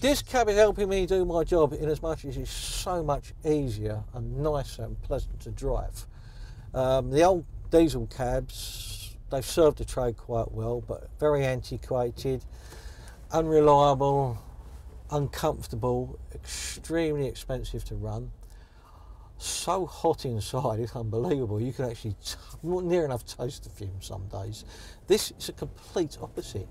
This cab is helping me do my job in as much as it's so much easier and nicer and pleasant to drive. Um, the old diesel cabs, they've served the trade quite well, but very antiquated, unreliable, uncomfortable, extremely expensive to run. So hot inside, it's unbelievable. You can actually near enough toast the fumes some days. This is a complete opposite.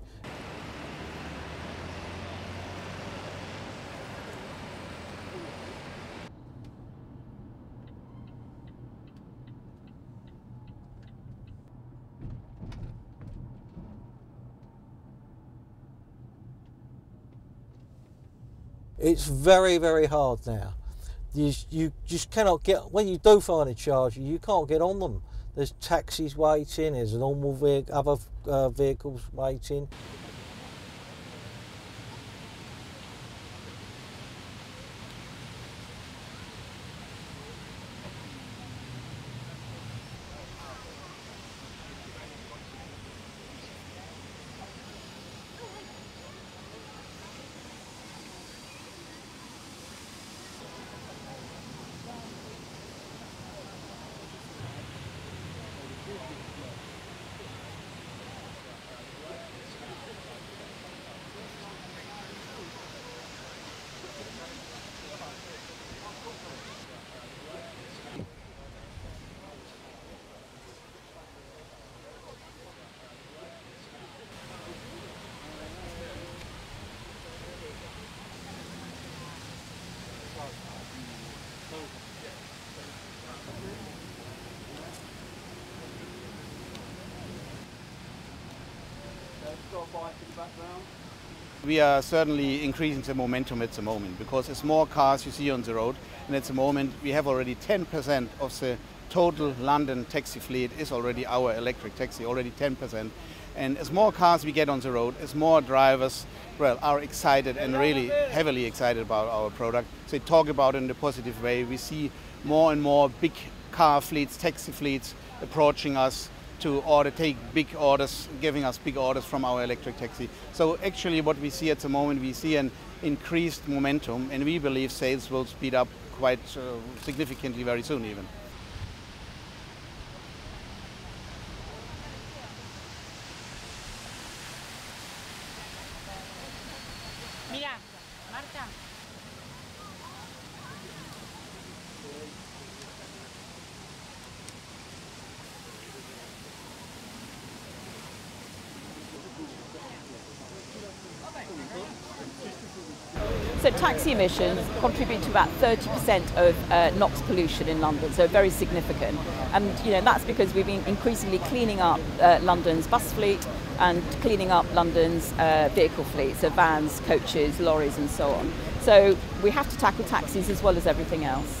It's very, very hard now. You, you just cannot get, when you do find a charger, you can't get on them. There's taxis waiting, there's normal other uh, vehicles waiting. We are certainly increasing the momentum at the moment because as more cars you see on the road, and at the moment we have already 10% of the total London taxi fleet is already our electric taxi, already 10%. And as more cars we get on the road, as more drivers well, are excited and really heavily excited about our product, they talk about it in a positive way. We see more and more big car fleets, taxi fleets approaching us to order, take big orders, giving us big orders from our electric taxi. So actually what we see at the moment, we see an increased momentum and we believe sales will speed up quite uh, significantly very soon even. Mira, Marta. So taxi emissions contribute to about 30% of uh, NOx pollution in London, so very significant. And you know that's because we've been increasingly cleaning up uh, London's bus fleet and cleaning up London's uh, vehicle fleet, so vans, coaches, lorries, and so on. So we have to tackle taxis as well as everything else.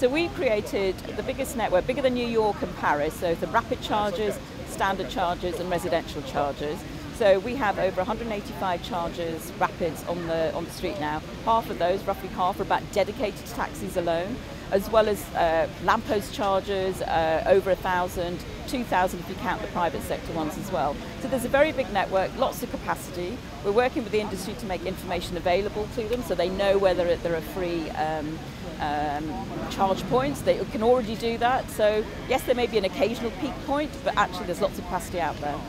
So we created the biggest network, bigger than New York and Paris, so the rapid chargers, standard chargers and residential chargers. So we have over 185 chargers, rapids on the, on the street now. Half of those, roughly half, are about dedicated to taxis alone, as well as uh, lamppost chargers, uh, over 1,000, 2,000 if you count the private sector ones as well. So there's a very big network, lots of capacity. We're working with the industry to make information available to them so they know whether there are free um, um, charge points. They can already do that. So yes, there may be an occasional peak point, but actually there's lots of capacity out there.